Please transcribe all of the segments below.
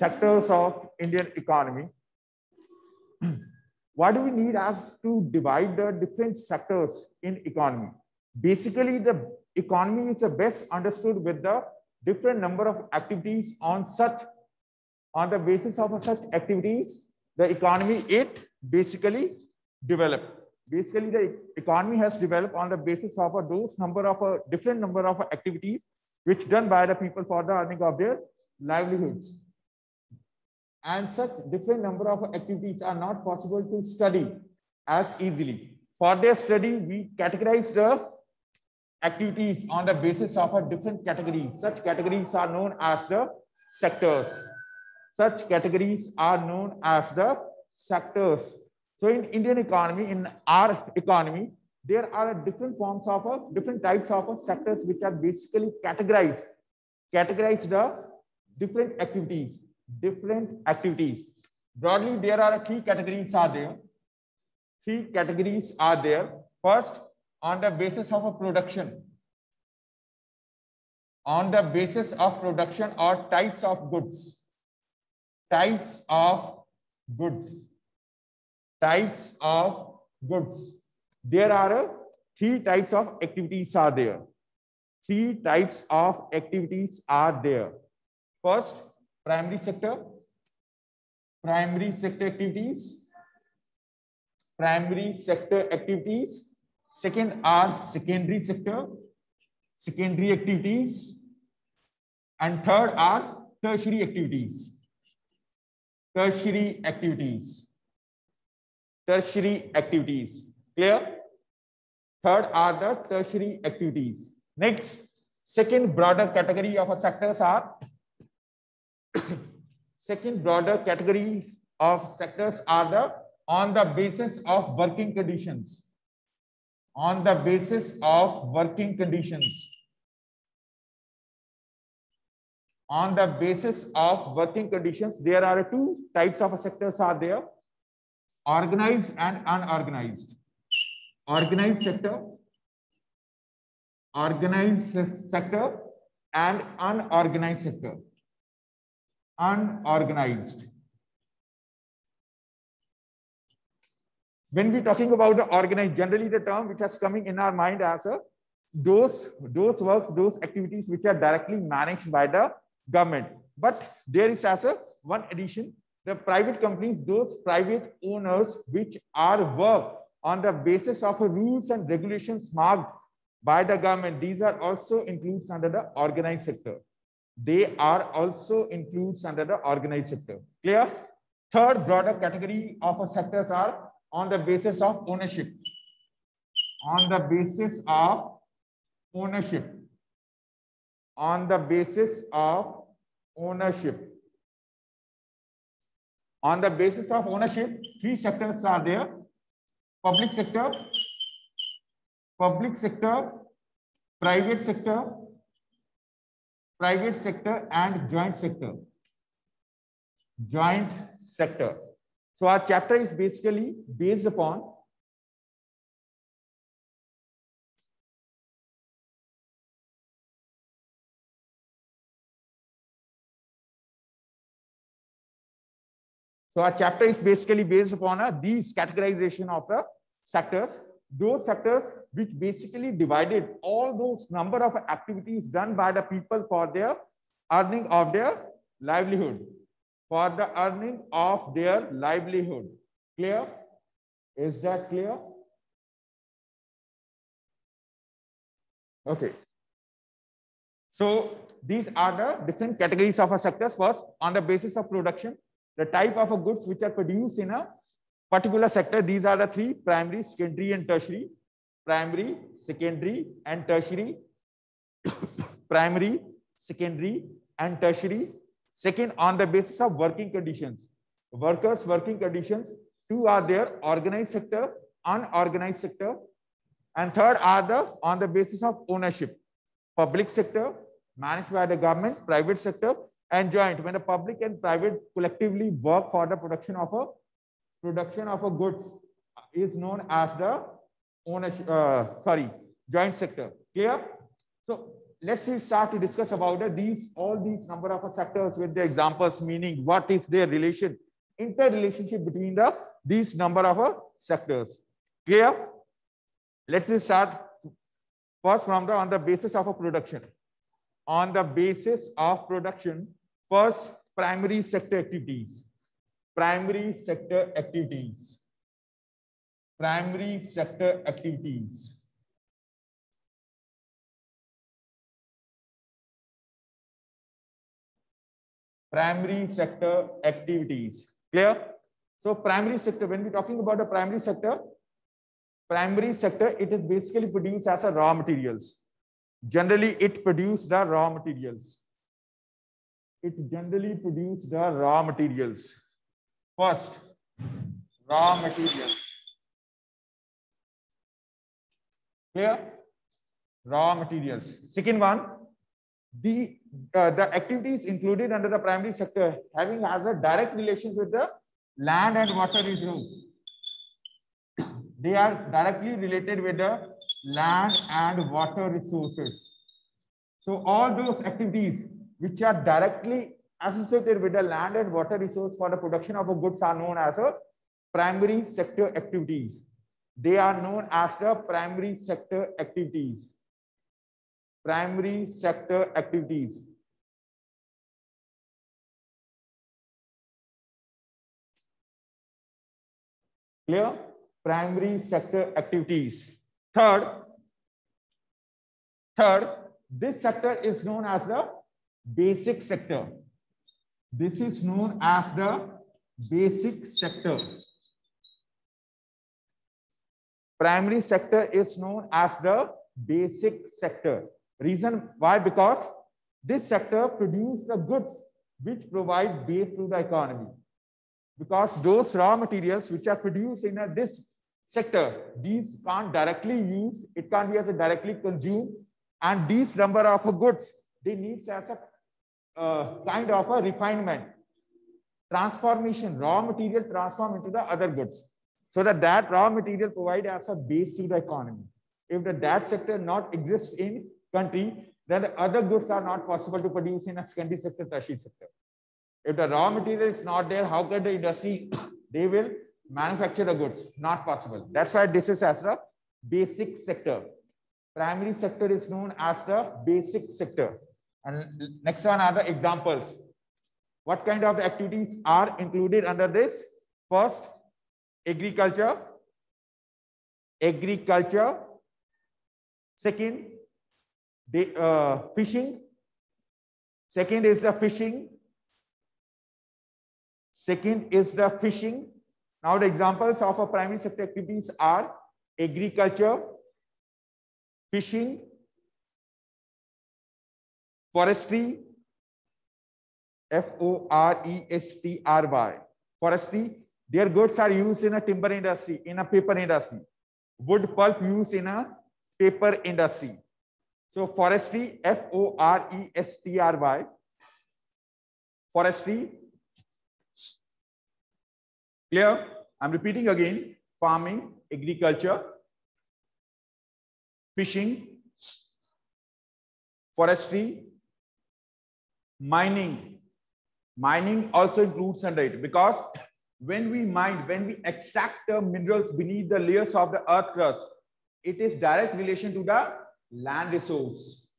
sectors of Indian economy. what do we need as to divide the different sectors in economy? Basically, the economy is best understood with the different number of activities on such, on the basis of such activities, the economy, it basically developed. Basically, the economy has developed on the basis of a those number of a different number of activities which done by the people for the earning of their livelihoods. And such different number of activities are not possible to study as easily. For their study, we categorize the activities on the basis of a different categories. Such categories are known as the sectors. Such categories are known as the sectors. So in Indian economy, in our economy, there are different forms of a, different types of a sectors which are basically categorized, categorized the different activities, different activities. Broadly, there are three categories are there. Three categories are there. First, on the basis of a production, on the basis of production or types of goods, types of goods, types of goods. There are uh, three types of activities are there. Three types of activities are there. First, primary sector, primary sector activities, primary sector activities. Second are secondary sector, secondary activities. And third are tertiary activities, tertiary activities, tertiary activities. Clear? Third are the tertiary activities. Next, second broader category of sectors are second broader categories of sectors are the on the basis of working conditions. On the basis of working conditions. On the basis of working conditions, there are two types of sectors are there, organized and unorganized organized sector, organized sector, and unorganized sector. Unorganized. When we're talking about the organized, generally the term which is coming in our mind as a those those works, those activities which are directly managed by the government. But there is as a one addition, the private companies, those private owners which are work on the basis of rules and regulations marked by the government. These are also includes under the organized sector. They are also includes under the organized sector. Clear? Third broader category of sectors are on the basis of ownership. On the basis of ownership. On the basis of ownership. On the basis of ownership, three sectors are there public sector, public sector, private sector, private sector and joint sector. Joint sector. So our chapter is basically based upon So our chapter is basically based upon uh, these categorization of the sectors, those sectors which basically divided all those number of activities done by the people for their earning of their livelihood, for the earning of their livelihood. Clear? Is that clear? Okay. So these are the different categories of a sectors. First, on the basis of production, the type of goods which are produced in a particular sector. These are the three primary, secondary, and tertiary. Primary, secondary, and tertiary. primary, secondary, and tertiary. Second, on the basis of working conditions. Workers' working conditions. Two are there, organized sector, unorganized sector. And third are the on the basis of ownership. Public sector, managed by the government, private sector, and joint when the public and private collectively work for the production of a production of a goods is known as the ownership uh, sorry joint sector. Clear? So let's start to discuss about uh, these all these number of sectors with the examples meaning what is their relation interrelationship between the these number of uh, sectors. Clear? Let's start first from the on the basis of a production. On the basis of production first primary sector activities primary sector activities primary sector activities primary sector activities. Clear? So primary sector, when we're talking about the primary sector, primary sector, it is basically produced as a raw materials. Generally, it produces the raw materials. It generally produces the raw materials. First, raw materials. Clear? Raw materials. Second one, the uh, the activities included under the primary sector having has a direct relation with the land and water resources. they are directly related with the land and water resources. So all those activities which are directly associated with the land and water resource for the production of goods are known as a primary sector activities. They are known as the primary sector activities primary sector activities. Clear? Primary sector activities. Third, third, this sector is known as the basic sector. This is known as the basic sector. Primary sector is known as the basic sector. Reason why? Because this sector produce the goods which provide base to the economy. Because those raw materials which are produced in a, this sector, these can't directly use, it can't be as a directly consumed. And these number of goods, they need as a uh, kind of a refinement, transformation, raw material transform into the other goods. So that that raw material provide as a base to the economy. If the that sector not exists in country, then the other goods are not possible to produce in a secondary sector, tertiary sector. If the raw material is not there, how can the industry, they will manufacture the goods? Not possible. That's why this is as the basic sector. Primary sector is known as the basic sector. And next one are the examples. What kind of activities are included under this? First, agriculture. Agriculture. Second, the uh, fishing. Second is the fishing. Second is the fishing. Now the examples of a primary sector activities are agriculture, fishing, forestry, F-O-R-E-S-T-R-Y, forestry. Their goods are used in a timber industry, in a paper industry. Wood pulp used in a paper industry. So forestry, F-O-R-E-S-T-R-Y, forestry, clear? I'm repeating again, farming, agriculture, fishing, forestry, mining. Mining also includes it because when we mine, when we extract the minerals beneath the layers of the earth crust, it is direct relation to the land resource.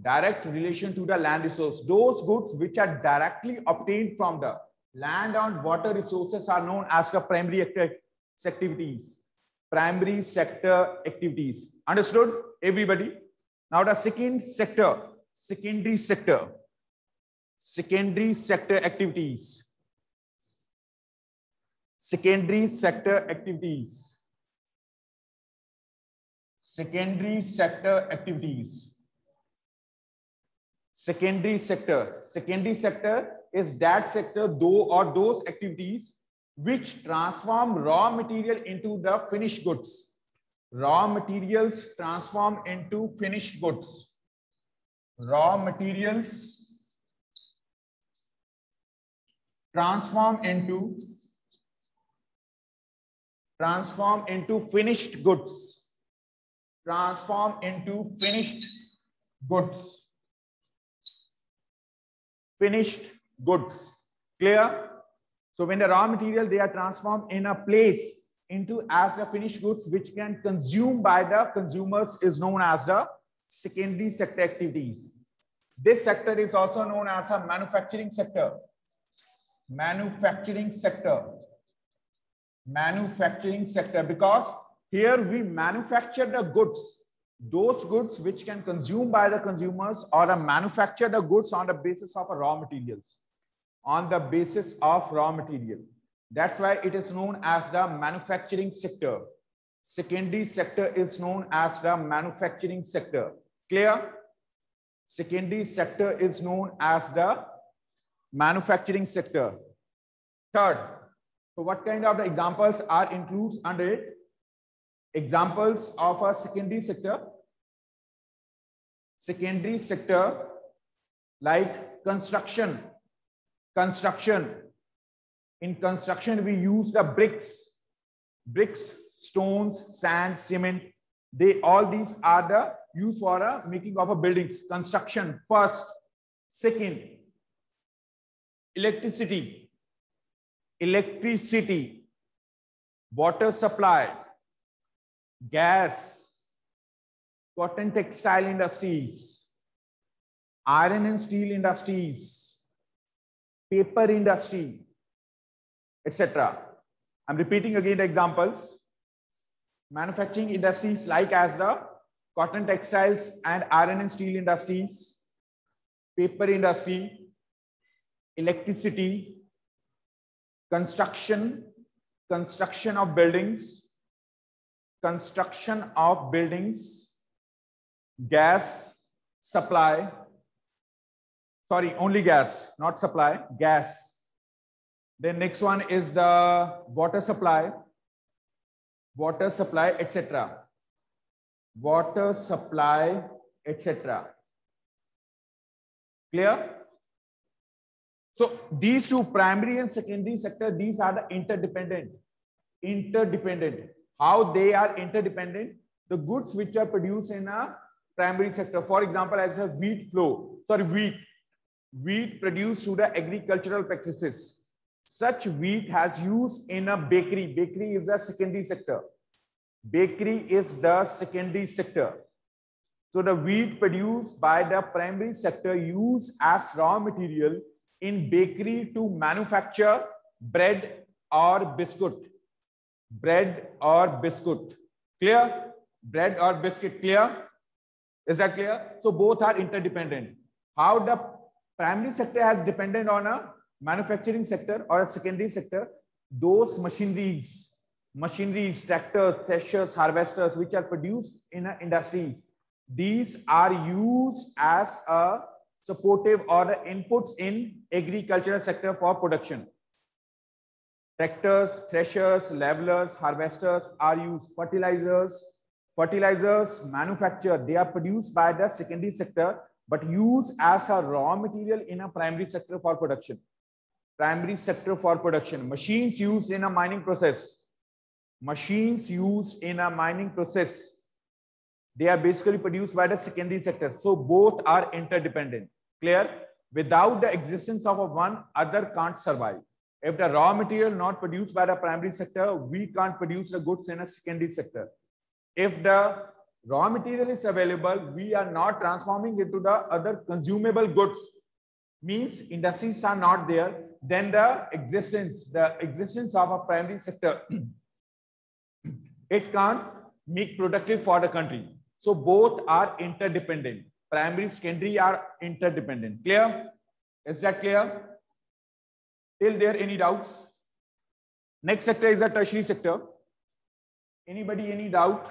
Direct relation to the land resource. Those goods which are directly obtained from the land and water resources are known as the primary activities. Primary sector activities. Understood everybody? Now the second sector secondary sector secondary sector activities secondary sector activities secondary sector activities. Secondary sector. Secondary sector is that sector though or those activities which transform raw material into the finished goods. Raw materials transform into finished goods. Raw materials transform into transform into finished goods transform into finished goods. Finished goods. Clear? So when the raw material, they are transformed in a place into as the finished goods, which can consume by the consumers is known as the secondary sector activities. This sector is also known as a manufacturing sector. Manufacturing sector. Manufacturing sector because here we manufacture the goods, those goods which can consume by the consumers or manufacture the goods on the basis of raw materials, on the basis of raw material. That's why it is known as the manufacturing sector. Secondary sector is known as the manufacturing sector. Clear? Secondary sector is known as the manufacturing sector. Third, so what kind of the examples are includes under it? Examples of a secondary sector. Secondary sector like construction. Construction. In construction, we use the bricks. Bricks, stones, sand, cement. They all these are the used for a making of a buildings, construction first, second, electricity, electricity, water supply, gas, cotton textile industries, iron and steel industries, paper industry, etc. I'm repeating again the examples. Manufacturing industries like as the cotton textiles and iron and steel industries, paper industry, electricity, construction, construction of buildings, construction of buildings, gas, supply, sorry, only gas, not supply, gas. Then next one is the water supply, water supply, etc water supply, etc. Clear? So these two primary and secondary sector, these are the interdependent. Interdependent. How they are interdependent? The goods which are produced in a primary sector. For example, as a wheat flow, sorry, wheat. Wheat produced through the agricultural practices. Such wheat has use in a bakery. Bakery is a secondary sector Bakery is the secondary sector. So the wheat produced by the primary sector used as raw material in bakery to manufacture bread or biscuit. Bread or biscuit. Clear? Bread or biscuit. Clear? Is that clear? So both are interdependent. How the primary sector has dependent on a manufacturing sector or a secondary sector, those machineries machineries, tractors, threshers, harvesters, which are produced in industries. These are used as a supportive or inputs in agricultural sector for production. Tractors, threshers, levelers, harvesters are used. Fertilizers, fertilizers manufactured, they are produced by the secondary sector, but used as a raw material in a primary sector for production. Primary sector for production. Machines used in a mining process machines used in a mining process, they are basically produced by the secondary sector. So both are interdependent. Clear? Without the existence of a one, other can't survive. If the raw material not produced by the primary sector, we can't produce the goods in a secondary sector. If the raw material is available, we are not transforming into the other consumable goods. Means industries are not there, then the existence, the existence of a primary sector it can't make productive for the country. So both are interdependent. Primary, secondary are interdependent. Clear? Is that clear? Till there any doubts? Next sector is the tertiary sector. Anybody any doubt?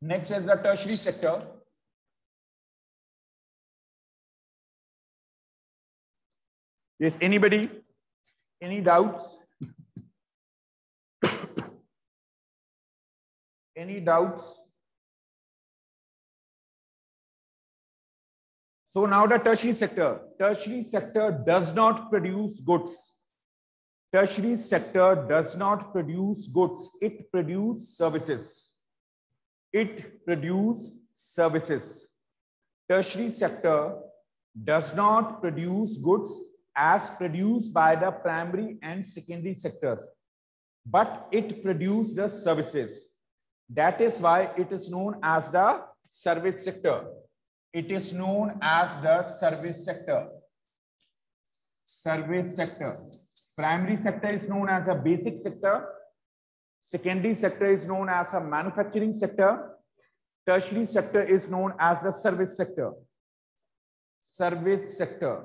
Next is the tertiary sector. Yes, anybody? Any doubts? Any doubts? So now the tertiary sector. Tertiary sector does not produce goods. Tertiary sector does not produce goods. It produces services. It produces services. Tertiary sector does not produce goods as produced by the primary and secondary sectors, but it produces the services. That is why it is known as the service sector. It is known as the service sector. Service sector. Primary sector is known as a basic sector. Secondary sector is known as a manufacturing sector. Tertiary sector is known as the service sector. Service sector.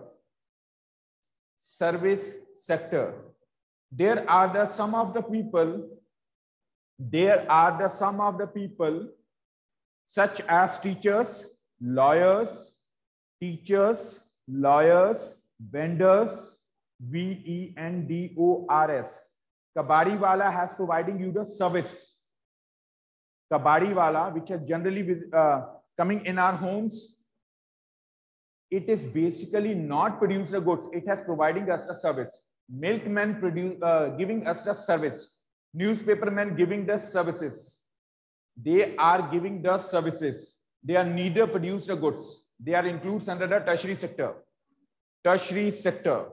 Service sector. There are the some of the people, there are the some of the people such as teachers, lawyers, teachers, lawyers, vendors, V-E-N-D-O-R-S. Kabadiwala has providing you the service. Kabadiwala, which is generally uh, coming in our homes, it is basically not produce the goods. It has providing us a service. Milkman uh, giving us the service. Newspapermen giving the services. They are giving the services. They are neither produce the goods. They are includes under the tertiary sector. Tertiary sector.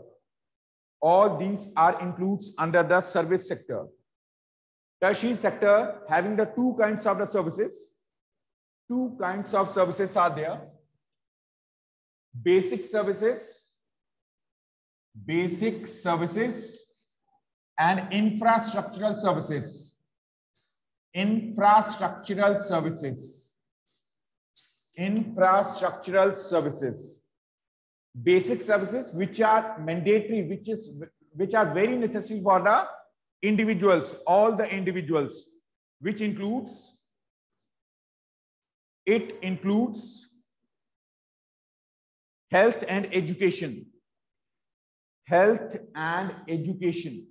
All these are includes under the service sector. Tertiary sector having the two kinds of the services. Two kinds of services are there. Basic services, basic services and infrastructural services. Infrastructural services. Infrastructural services. Basic services which are mandatory which is which are very necessary for the individuals all the individuals which includes it includes health and education. Health and education.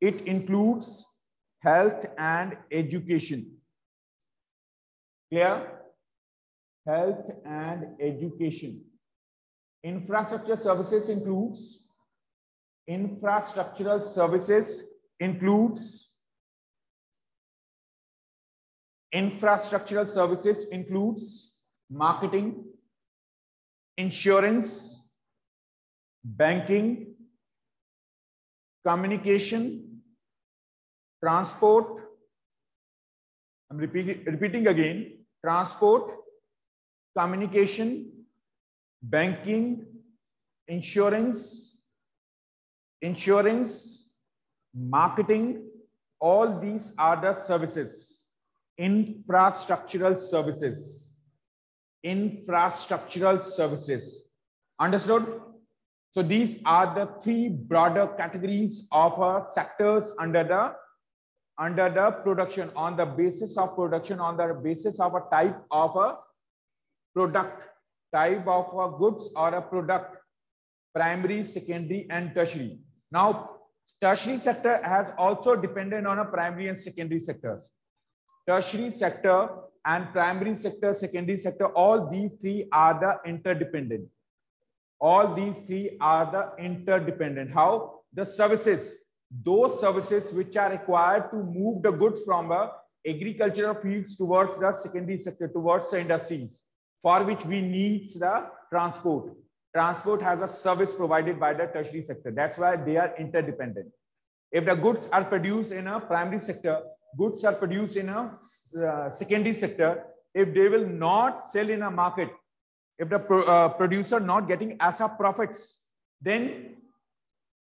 It includes health and education. Clear health and education Infrastructure services includes infrastructural services includes infrastructural services includes marketing, insurance, banking, communication, transport. I'm repeating, repeating again, transport, communication, banking, insurance, insurance, marketing, all these are the services, infrastructural services, infrastructural services. Understood? So these are the three broader categories of uh, sectors under the under the production on the basis of production on the basis of a type of a product type of a goods or a product, primary, secondary, and tertiary. Now, tertiary sector has also dependent on a primary and secondary sectors. Tertiary sector and primary sector, secondary sector, all these three are the interdependent. All these three are the interdependent. How? The services, those services which are required to move the goods from the agricultural fields towards the secondary sector, towards the industries for which we need the transport. Transport has a service provided by the tertiary sector. That's why they are interdependent. If the goods are produced in a primary sector, goods are produced in a uh, secondary sector, if they will not sell in a market, if the pro, uh, producer not getting as a profits, then,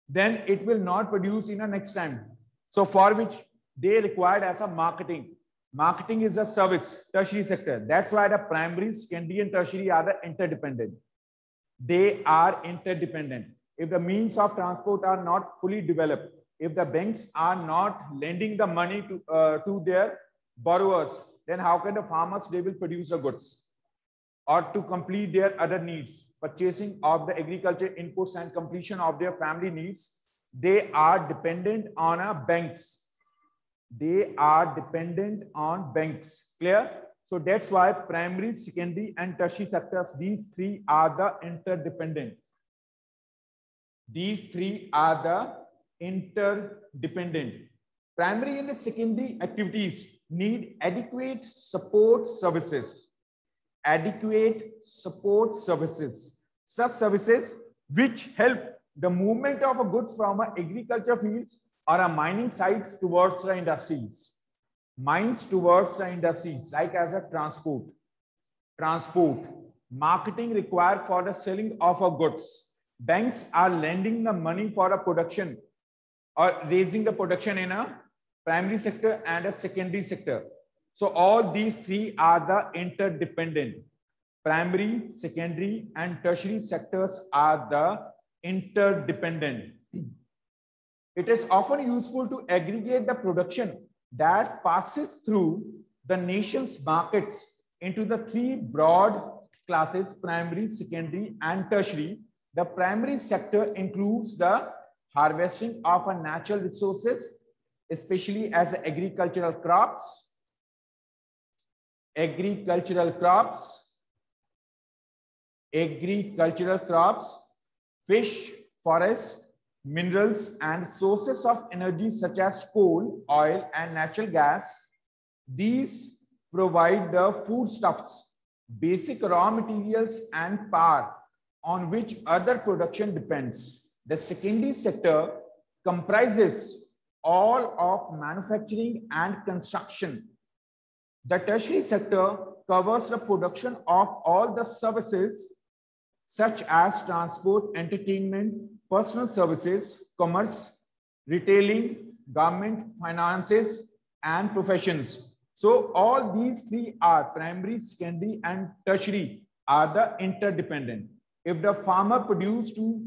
then it will not produce in the next time. So for which they required as a marketing. Marketing is a service, tertiary sector. That's why the primary, secondary, and tertiary are the interdependent. They are interdependent. If the means of transport are not fully developed, if the banks are not lending the money to, uh, to their borrowers, then how can the farmers, they will produce the goods or to complete their other needs, purchasing of the agriculture inputs and completion of their family needs, they are dependent on a banks they are dependent on banks. Clear? So that's why primary, secondary, and tertiary sectors, these three are the interdependent. These three are the interdependent. Primary and secondary activities need adequate support services. Adequate support services. Such services which help the movement of a goods from agriculture fields or a mining sites towards the industries. Mines towards the industries like as a transport. Transport. Marketing required for the selling of a goods. Banks are lending the money for a production or raising the production in a primary sector and a secondary sector. So all these three are the interdependent. Primary, secondary, and tertiary sectors are the interdependent. It is often useful to aggregate the production that passes through the nation's markets into the three broad classes, primary, secondary, and tertiary. The primary sector includes the harvesting of natural resources, especially as agricultural crops, agricultural crops, agricultural crops, fish, forests, minerals, and sources of energy such as coal, oil, and natural gas. These provide the foodstuffs, basic raw materials, and power on which other production depends. The secondary sector comprises all of manufacturing and construction. The tertiary sector covers the production of all the services such as transport, entertainment, personal services, commerce, retailing, government, finances, and professions. So all these three are primary, secondary, and tertiary are the interdependent. If the farmer produce to,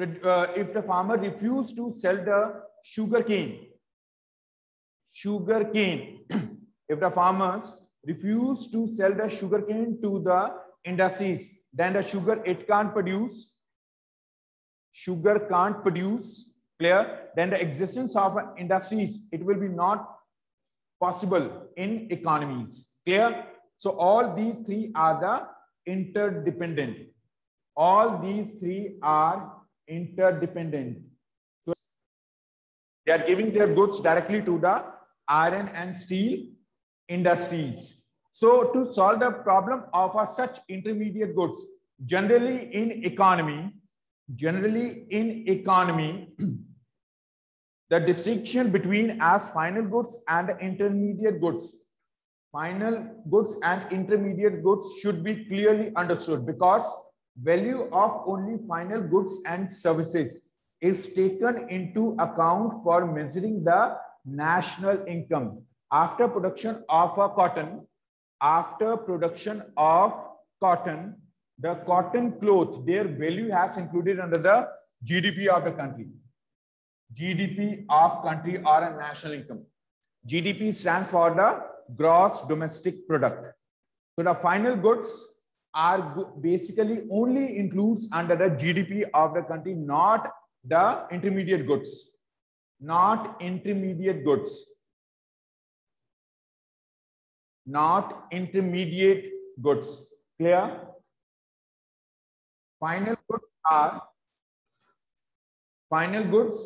uh, if the farmer refuse to sell the sugar cane. Sugar cane. if the farmers refuse to sell the sugar cane to the industries, then the sugar it can't produce. Sugar can't produce. Clear? Then the existence of industries, it will be not possible in economies. Clear? So all these three are the interdependent. All these three are interdependent. So they are giving their goods directly to the iron and steel industries. So to solve the problem of such intermediate goods, generally in economy, generally in economy, the distinction between as final goods and intermediate goods, final goods and intermediate goods should be clearly understood because value of only final goods and services is taken into account for measuring the national income. After production of a cotton, after production of cotton, the cotton cloth, their value has included under the GDP of the country. GDP of country or a national income. GDP stands for the gross domestic product. So the final goods are basically only includes under the GDP of the country, not the intermediate goods, not intermediate goods, not intermediate goods. Clear? Final goods are final goods,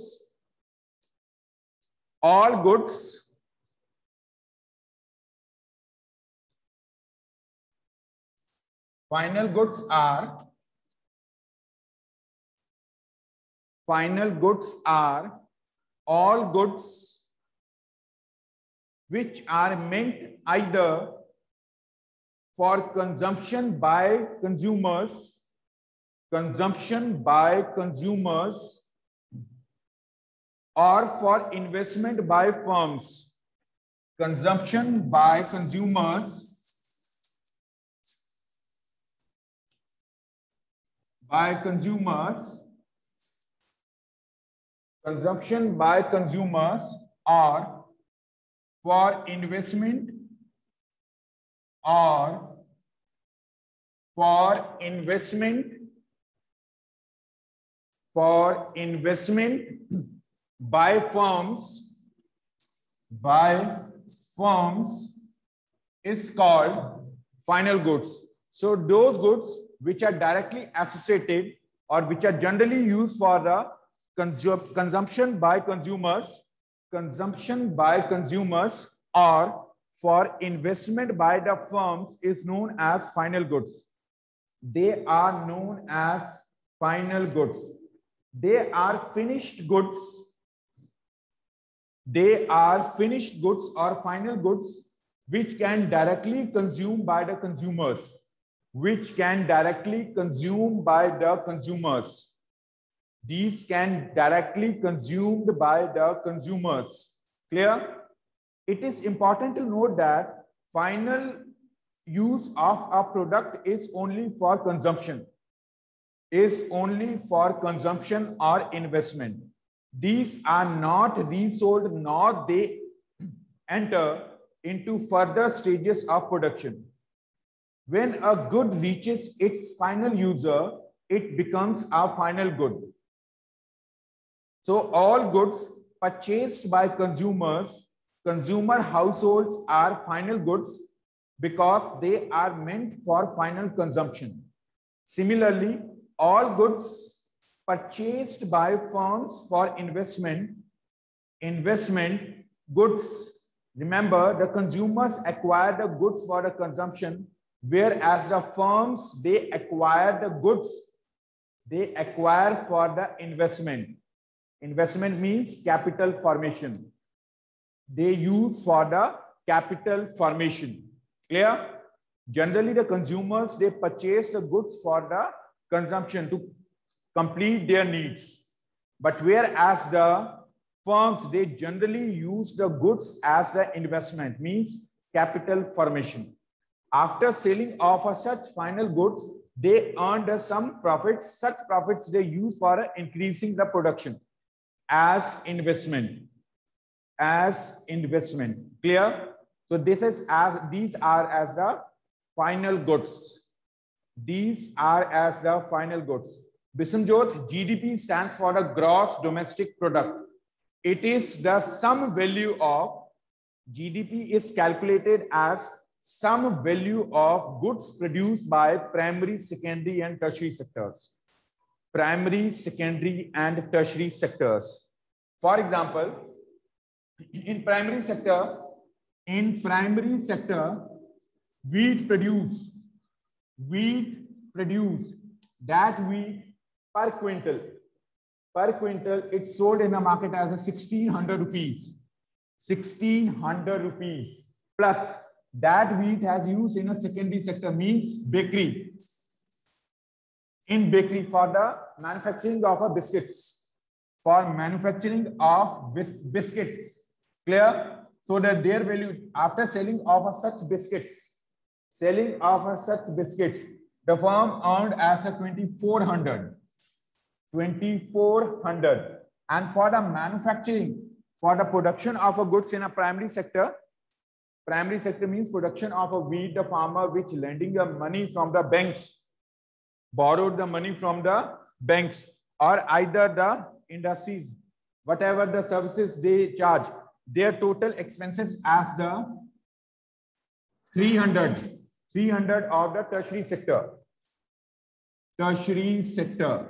all goods, final goods are final goods are all goods which are meant either for consumption by consumers, consumption by consumers, or for investment by firms, consumption by consumers, by consumers, consumption by consumers or for investment or for investment for investment by firms by firms is called final goods so those goods which are directly associated or which are generally used for the consumption by consumers consumption by consumers or for investment by the firms is known as final goods. They are known as final goods. They are finished goods. They are finished goods or final goods which can directly consume by the consumers which can directly consume by the consumers. These can directly consumed by the consumers. Clear? It is important to note that final use of a product is only for consumption, is only for consumption or investment. These are not resold nor they enter into further stages of production. When a good reaches its final user, it becomes a final good. So all goods purchased by consumers, consumer households are final goods because they are meant for final consumption. Similarly, all goods purchased by firms for investment, investment goods, remember the consumers acquire the goods for the consumption Whereas the firms, they acquire the goods, they acquire for the investment. Investment means capital formation. They use for the capital formation. Clear? Generally, the consumers, they purchase the goods for the consumption to complete their needs. But whereas the firms, they generally use the goods as the investment, means capital formation. After selling off such final goods, they earned some profits. Such profits they use for increasing the production as investment. As investment. Clear? So this is as these are as the final goods. These are as the final goods. Bisamjot, GDP stands for the gross domestic product. It is the sum value of GDP is calculated as sum value of goods produced by primary, secondary, and tertiary sectors. Primary, secondary, and tertiary sectors. For example, in primary sector, in primary sector, wheat produced, wheat produced, that wheat per quintal, per quintal, it's sold in the market as a 1600 rupees, 1600 rupees plus that wheat has used in a secondary sector means bakery. In bakery for the manufacturing of a biscuits. For manufacturing of bis biscuits. Clear? So that their value after selling of such biscuits, selling of such biscuits, the firm earned as a 2400. 2400. And for the manufacturing, for the production of a goods in a primary sector, Primary sector means production of a wheat, the farmer which lending the money from the banks, borrowed the money from the banks or either the industries, whatever the services they charge, their total expenses as the 300, 300 of the tertiary sector. Tertiary sector.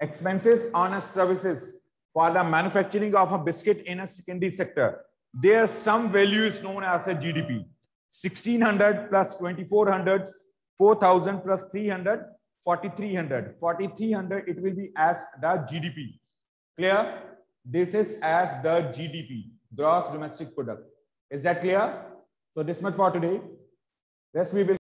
Expenses on a services for the manufacturing of a biscuit in a secondary sector there some value is known as a GDP. 1600 plus 2400, 4000 plus 300, 4300. 4300, it will be as the GDP. Clear? This is as the GDP, gross domestic product. Is that clear? So this much for today. Rest we will